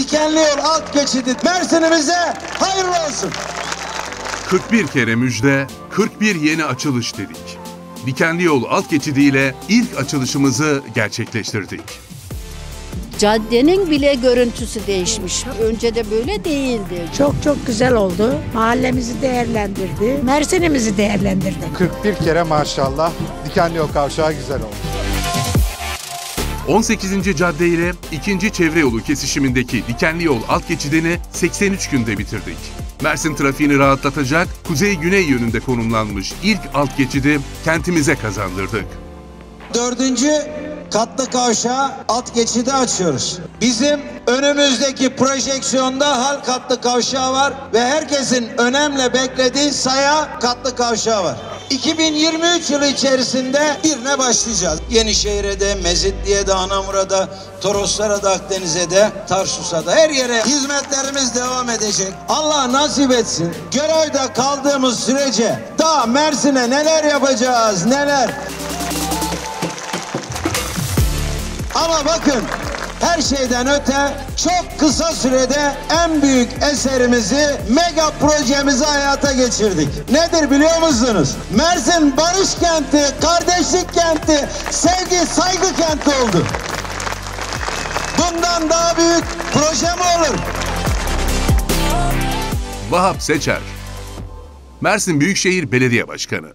Dikenli yol alt geçidi Mersin'imize hayırlı olsun. 41 kere müjde, 41 yeni açılış dedik. Dikenli Yol alt geçidiyle ilk açılışımızı gerçekleştirdik. Caddenin bile görüntüsü değişmiş. Önce de böyle değildi. Çok çok güzel oldu. Mahallemizi değerlendirdi. Mersin'imizi değerlendirdi. 41 kere maşallah dikenli yol kavşağı güzel oldu. 18. cadde ile 2. çevre yolu kesişimindeki Dikenli Yol alt geçidini 83 günde bitirdik. Mersin trafiğini rahatlatacak kuzey-güney yönünde konumlanmış ilk alt geçidi kentimize kazandırdık. Dördüncü katlı kavşağı alt geçidi açıyoruz. Bizim önümüzdeki projeksiyonda hal katlı kavşağı var ve herkesin önemle beklediği saya katlı kavşağı var. 2023 yılı içerisinde birine başlayacağız. Yenişehir'e de, Mezitli'ye de, Anamur'a Toroslara da, Akdeniz'e de, Tarsus'a da her yere hizmetlerimiz devam edecek. Allah nasip etsin. Görevde kaldığımız sürece daha Mersin'e neler yapacağız, neler. Ama bakın her şeyden öte çok kısa sürede en büyük eserimizi, mega projemizi hayata geçirdik. Nedir biliyor musunuz? Mersin barış kenti, kardeşlik kenti, sevgi, saygı kenti oldu. Bundan daha büyük proje mi olur? Vahap Seçer Mersin Büyükşehir Belediye Başkanı